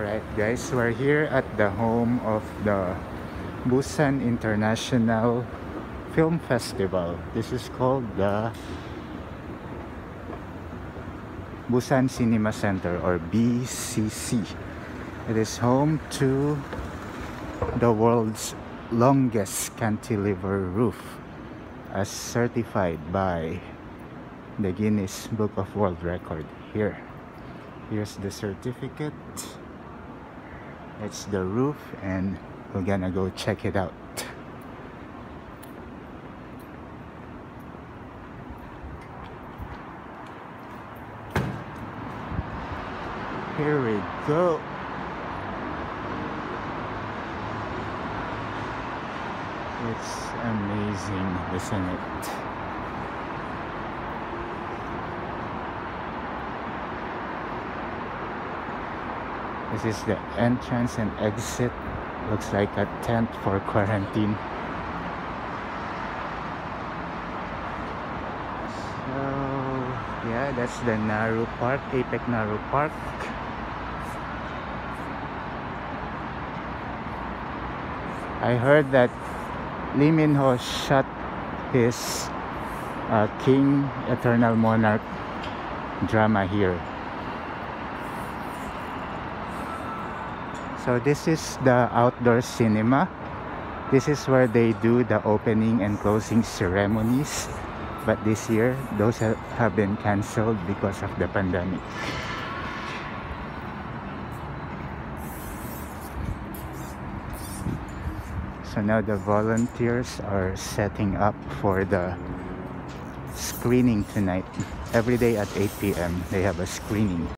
Alright guys, we're here at the home of the Busan International Film Festival. This is called the Busan Cinema Center or BCC. It is home to the world's longest cantilever roof as certified by the Guinness Book of World Record here. Here's the certificate. It's the roof and we're gonna go check it out. Here we go. It's amazing, isn't it? This is the entrance and exit. Looks like a tent for quarantine. So, yeah, that's the Naru Park, APEC Naru Park. I heard that Lee Min Ho shot his uh, King Eternal Monarch drama here. So this is the outdoor cinema. This is where they do the opening and closing ceremonies. But this year, those have been cancelled because of the pandemic. So now the volunteers are setting up for the screening tonight. Every day at 8 p.m. they have a screening.